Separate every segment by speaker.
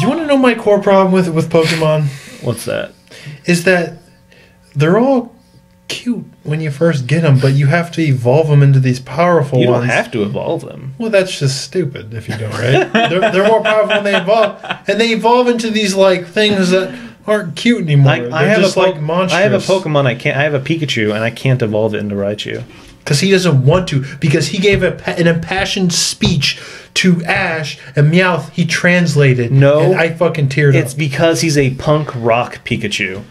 Speaker 1: Do you want to know my core problem with with Pokemon?
Speaker 2: What's that?
Speaker 1: Is that they're all cute when you first get them, but you have to evolve them into these powerful
Speaker 2: You
Speaker 1: ones.
Speaker 2: don't have to evolve them.
Speaker 1: Well, that's just stupid if you don't, right? they're, they're more powerful when they evolve, and they evolve into these like things that aren't cute anymore.
Speaker 2: I, I have
Speaker 1: just
Speaker 2: a
Speaker 1: like
Speaker 2: po-
Speaker 1: monstrous.
Speaker 2: I have a Pokemon. I can't. I have a Pikachu, and I can't evolve it into Raichu.
Speaker 1: because he doesn't want to because he gave a, an impassioned speech to Ash and Meowth. He translated.
Speaker 2: No,
Speaker 1: and I fucking teared
Speaker 2: It's
Speaker 1: up.
Speaker 2: because he's a punk rock Pikachu.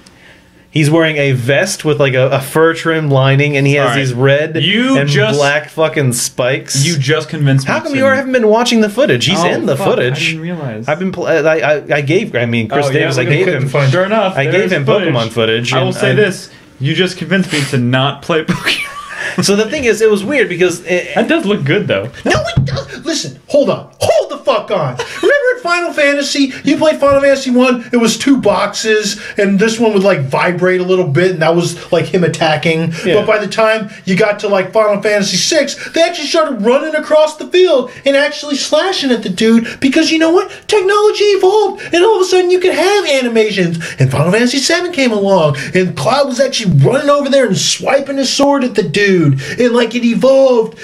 Speaker 2: He's wearing a vest with like a, a fur trim lining, and he has
Speaker 3: All right.
Speaker 2: these red
Speaker 3: You
Speaker 2: and
Speaker 3: just-
Speaker 2: black fucking spikes.
Speaker 3: You just convinced me.
Speaker 2: How come
Speaker 3: to-
Speaker 2: you haven't been watching the footage? He's
Speaker 3: Oh,
Speaker 2: in the
Speaker 3: fuck, I
Speaker 2: footage.
Speaker 3: didn't realize.
Speaker 2: I've been. Pl- uh, I, I I gave. I mean, Chris
Speaker 3: Oh, yeah,
Speaker 2: Davis. I
Speaker 3: we
Speaker 2: gave
Speaker 1: couldn't
Speaker 2: him.
Speaker 1: find-
Speaker 3: Sure enough,
Speaker 2: I gave
Speaker 3: there's
Speaker 2: him Pokemon footage,
Speaker 3: I will
Speaker 2: and
Speaker 3: say
Speaker 2: I-
Speaker 3: this: you just convinced me to not play Pokemon.
Speaker 2: so the thing is, it was weird because it,
Speaker 3: that does look good, though.
Speaker 1: No, it does. Listen, hold on, hold the fuck on. Remember in Final Fantasy, you played Final Fantasy One. It was two boxes, and this one would like vibrate a little bit, and that was like him attacking.
Speaker 2: Yeah.
Speaker 1: But by the time you got to like Final Fantasy Six, they actually started running across the field and actually slashing at the dude because you know what? Technology evolved, and all of a sudden you could have animations. And Final Fantasy Seven came along, and Cloud was actually running over there and swiping his sword at the dude, and like it evolved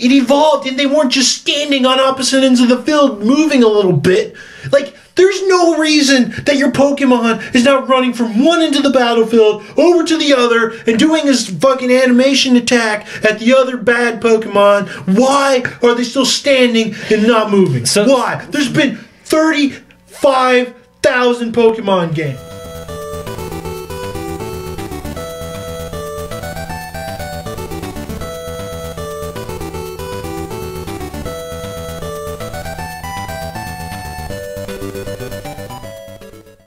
Speaker 1: it evolved and they weren't just standing on opposite ends of the field moving a little bit. Like, there's no reason that your Pokemon is not running from one end of the battlefield over to the other and doing his fucking animation attack at the other bad Pokemon. Why are they still standing and not moving?
Speaker 2: So-
Speaker 1: Why? There's been 35,000 Pokemon games.